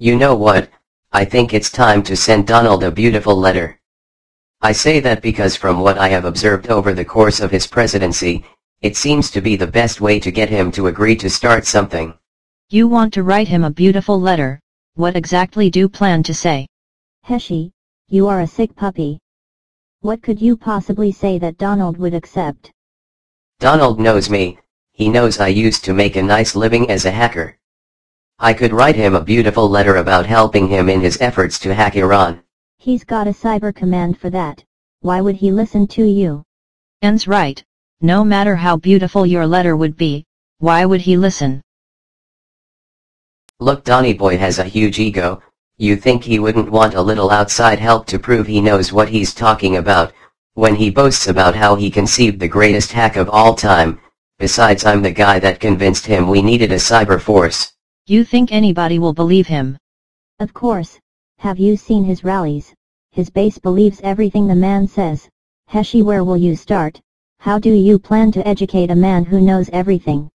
You know what, I think it's time to send Donald a beautiful letter. I say that because from what I have observed over the course of his presidency, it seems to be the best way to get him to agree to start something. You want to write him a beautiful letter, what exactly do you plan to say? Heshy, you are a sick puppy. What could you possibly say that Donald would accept? Donald knows me, he knows I used to make a nice living as a hacker. I could write him a beautiful letter about helping him in his efforts to hack Iran. He's got a cyber command for that. Why would he listen to you? Ann's right. No matter how beautiful your letter would be, why would he listen? Look Donny Boy has a huge ego, you think he wouldn't want a little outside help to prove he knows what he's talking about, when he boasts about how he conceived the greatest hack of all time, besides I'm the guy that convinced him we needed a cyber force. You think anybody will believe him? Of course. Have you seen his rallies? His base believes everything the man says. Heshy where will you start? How do you plan to educate a man who knows everything?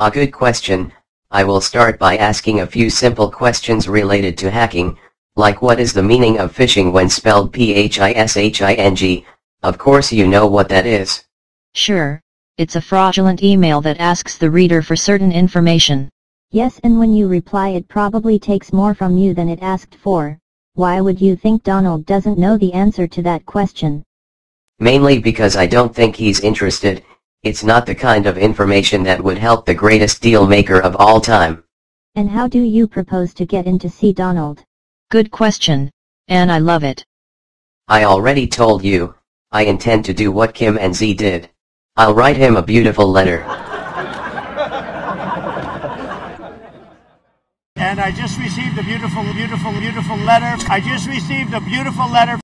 A good question. I will start by asking a few simple questions related to hacking, like what is the meaning of phishing when spelled P-H-I-S-H-I-N-G, of course you know what that is. Sure, it's a fraudulent email that asks the reader for certain information. Yes and when you reply it probably takes more from you than it asked for. Why would you think Donald doesn't know the answer to that question? Mainly because I don't think he's interested, it's not the kind of information that would help the greatest deal maker of all time. And how do you propose to get in to see Donald? Good question, and I love it. I already told you, I intend to do what Kim and Z did. I'll write him a beautiful letter. And I just received a beautiful, beautiful, beautiful letter. I just received a beautiful letter